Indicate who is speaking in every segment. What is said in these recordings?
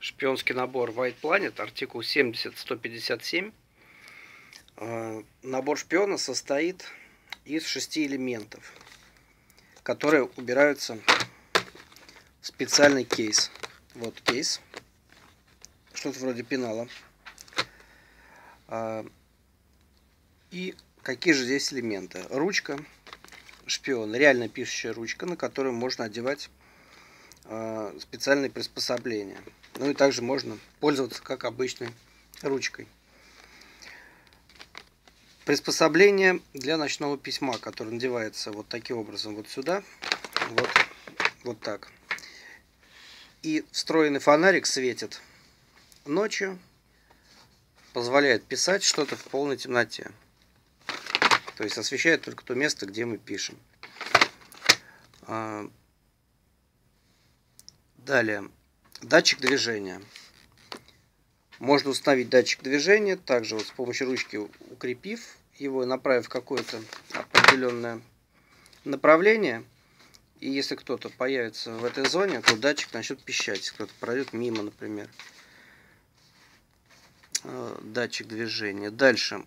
Speaker 1: шпионский набор White Planet, артикул 70-157. А, набор шпиона состоит из шести элементов, которые убираются в специальный кейс. Вот кейс, что-то вроде пенала. А, и какие же здесь элементы? Ручка, шпион, реально пишущая ручка, на которую можно одевать специальные приспособления. Ну и также можно пользоваться как обычной ручкой. Приспособление для ночного письма, которое надевается вот таким образом вот сюда, вот, вот так. И встроенный фонарик светит ночью, позволяет писать что-то в полной темноте. То есть освещает только то место, где мы пишем. Далее. Датчик движения. Можно установить датчик движения, также вот с помощью ручки укрепив его, направив какое-то определенное направление. И если кто-то появится в этой зоне, то датчик начнет пищать. Если кто-то пройдет мимо, например. Э, датчик движения. Дальше.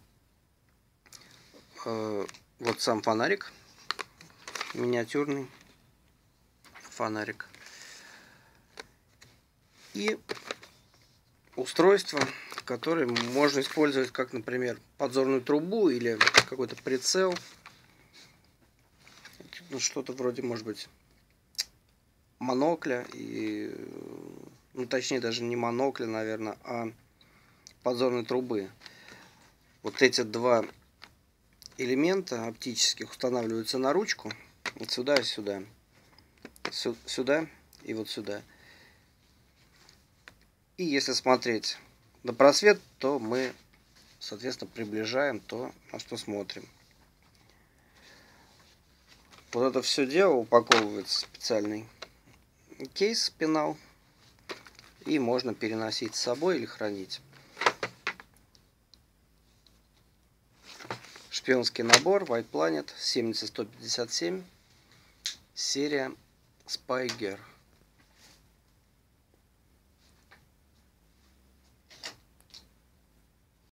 Speaker 1: Э, вот сам фонарик. Миниатюрный фонарик и устройство, которое можно использовать как, например, подзорную трубу или какой-то прицел. Ну, что-то вроде, может быть, монокля и, ну, точнее, даже не монокля, наверное, а подзорной трубы. Вот эти два элемента оптических устанавливаются на ручку. Вот сюда и сюда. Сюда и вот сюда. И если смотреть на просвет, то мы, соответственно, приближаем то, на что смотрим. Вот это все дело упаковывается специальный кейс, пенал. И можно переносить с собой или хранить. Шпионский набор White Planet 70157. Серия Spy Gear.